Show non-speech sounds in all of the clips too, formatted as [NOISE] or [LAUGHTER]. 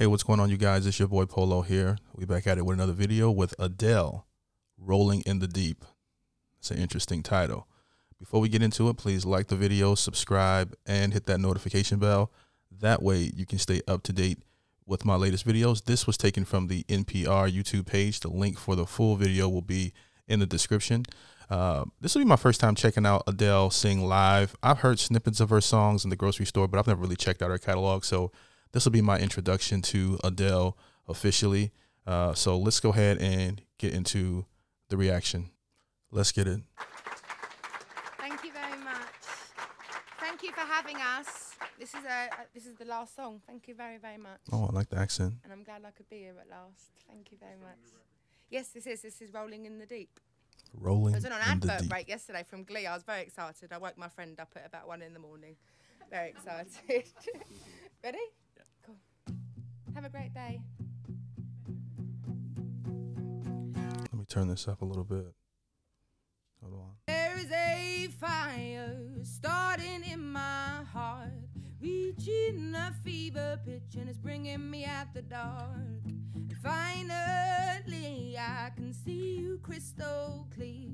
Hey, what's going on, you guys? It's your boy Polo here. We back at it with another video with Adele, Rolling in the Deep. It's an interesting title. Before we get into it, please like the video, subscribe, and hit that notification bell. That way you can stay up to date with my latest videos. This was taken from the NPR YouTube page. The link for the full video will be in the description. Uh, this will be my first time checking out Adele sing live. I've heard snippets of her songs in the grocery store, but I've never really checked out her catalog. So this will be my introduction to Adele officially. Uh, so let's go ahead and get into the reaction. Let's get it. Thank you very much. Thank you for having us. This is a uh, this is the last song. Thank you very very much. Oh, I like the accent. And I'm glad I could be here at last. Thank you very much. Yes, this is this is Rolling in the Deep. Rolling I was on an advert break yesterday from Glee. I was very excited. I woke my friend up at about one in the morning. Very excited. [LAUGHS] Ready? Yeah. Cool. Have a great day. Let me turn this up a little bit. Hold on. There is a fire starting in my heart, reaching a fever pitch, and it's bringing me out the dark. And finally, I can see you crystal clear.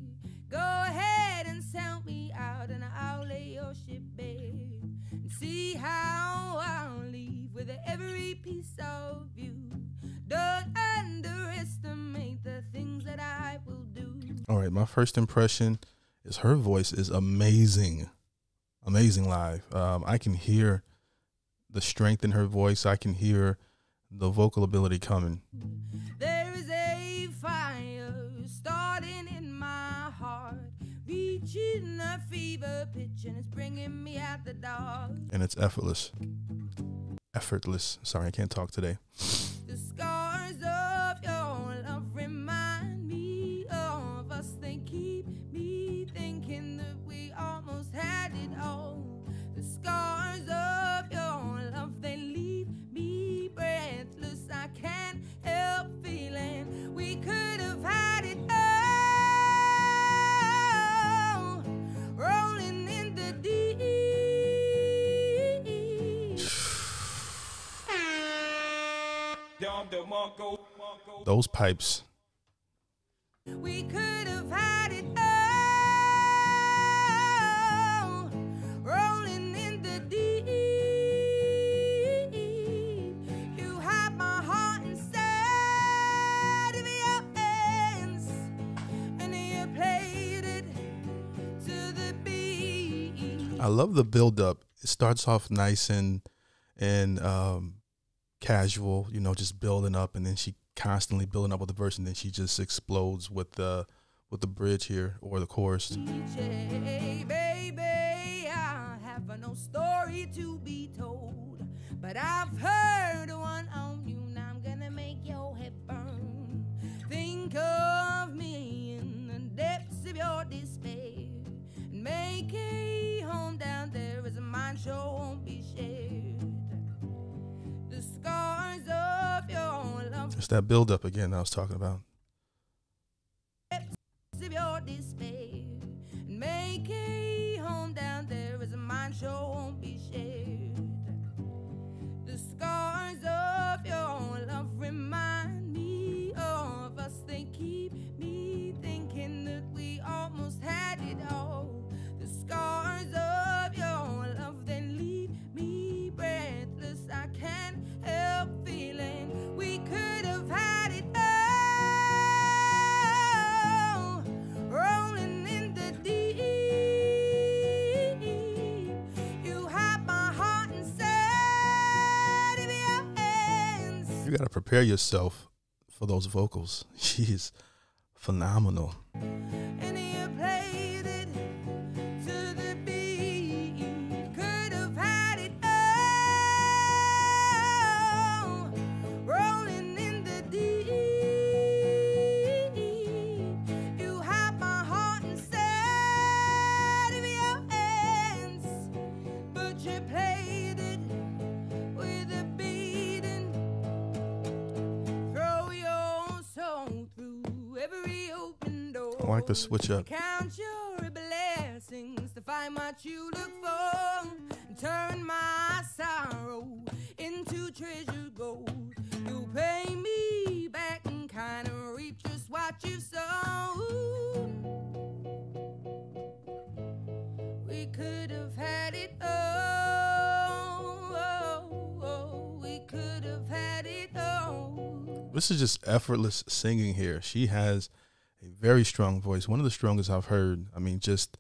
Go ahead and sell me out, and I'll lay your ship bare. And see how right, my first impression is her voice is amazing, amazing live. Um, I can hear the strength in her voice. I can hear the vocal ability coming. There is a fire starting in my heart, reaching a fever pitch, and it's bringing me out the dark. and it's effortless. Effortless. Sorry, I can't talk today. Those pipes. We could have had it all, rolling in the deep. You have my heart inside of your hands, and you played it to the beat. I love the build up. It starts off nice and and um, casual, you know, just building up, and then she constantly building up with the verse, and then she just explodes with the with the bridge here or the chorus. Hey, baby, I have no story to be told, but I've heard one on you. Now I'm gonna make your head burn. Think of me in the depths of your despair, and make a home down there as a mind sure It's that build up again I was talking about. Got to prepare yourself for those vocals. [LAUGHS] She's phenomenal. I like the switch up. Count your blessings to find what you look for. Turn my sorrow into gold. You pay me back and kind of reap just what you. We could have had it all. Oh, oh, we could have had it all. This is just effortless singing here. She has a very strong voice, one of the strongest I've heard. I mean, just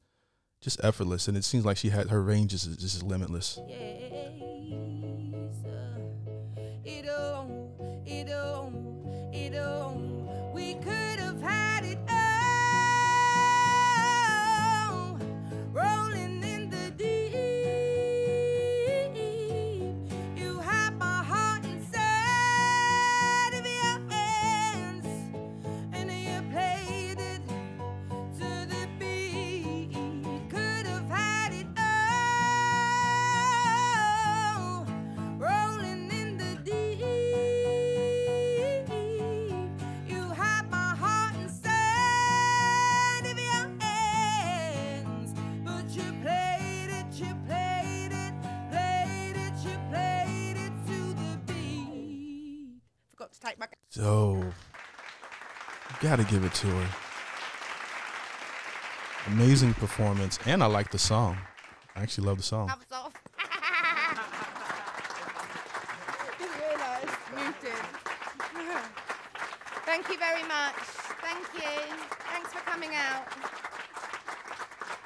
just effortless, and it seems like she had her range is just limitless. Yes, Forgot my. So, you gotta give it to her. Amazing performance, and I like the song. I actually love the song. I was off. Didn't realise. Muted. [LAUGHS] Thank you very much. Thank you. Thanks for coming out.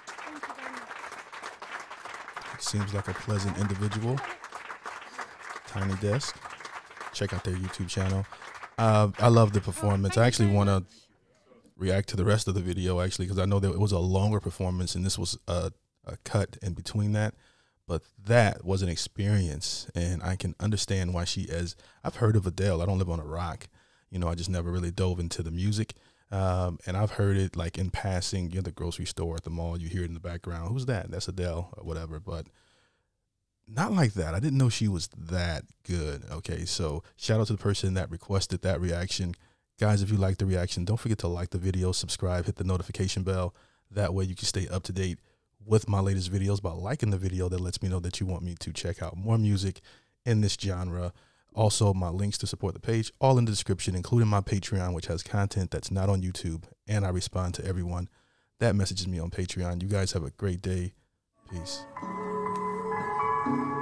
Thank you very much. Seems like a pleasant individual. Tiny Desk. Check out their YouTube channel. Uh, I love the performance. I actually want to react to the rest of the video actually because I know that it was a longer performance and this was a, a cut in between that. But that was an experience, and I can understand why she as I've heard of Adele. I don't live on a rock, you know. I just never really dove into the music, um, and I've heard it like in passing. You're the grocery store at the mall, you hear it in the background. Who's that? That's Adele or whatever. But not like that. I didn't know she was that good. Okay, so shout out to the person that requested that reaction. Guys, if you like the reaction, don't forget to like the video, subscribe, hit the notification bell. That way you can stay up to date with my latest videos by liking the video that lets me know that you want me to check out more music in this genre. Also, my links to support the page, all in the description, including my Patreon, which has content that's not on YouTube, and I respond to everyone that messages me on Patreon. You guys have a great day. Peace. Thank you.